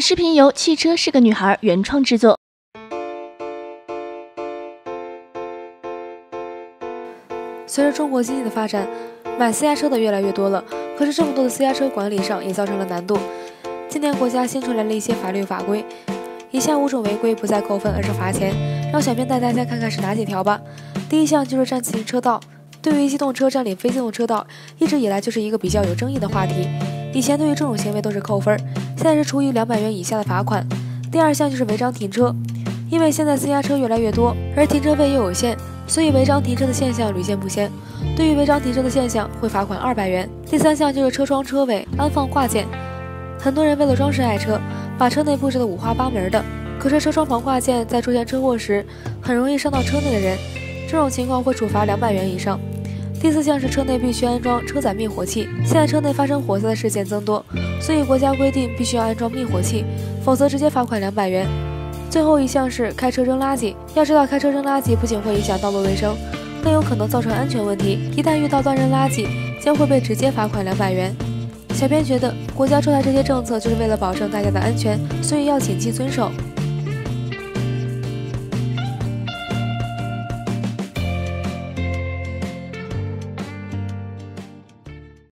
视频由汽车是个女孩原创制作。随着中国经济的发展，买私家车的越来越多了。可是这么多的私家车管理上也造成了难度。今年国家新出来了一些法律法规，以下五种违规不再扣分，而是罚钱。让小编带大家看看是哪几条吧。第一项就是占自行车道。对于机动车占领非机动车道，一直以来就是一个比较有争议的话题。以前对于这种行为都是扣分，现在是处以两百元以下的罚款。第二项就是违章停车，因为现在私家车越来越多，而停车费又有限，所以违章停车的现象屡见不鲜。对于违章停车的现象，会罚款二百元。第三项就是车窗车尾安放挂件，很多人为了装饰爱车，把车内布置的五花八门的，可是车窗旁挂件在出现车祸时，很容易伤到车内的人，这种情况会处罚两百元以上。第四项是车内必须安装车载灭火器。现在车内发生火灾的事件增多，所以国家规定必须要安装灭火器，否则直接罚款两百元。最后一项是开车扔垃圾。要知道，开车扔垃圾不仅会影响道路卫生，更有可能造成安全问题。一旦遇到乱扔垃圾，将会被直接罚款两百元。小编觉得，国家出台这些政策就是为了保证大家的安全，所以要谨记遵守。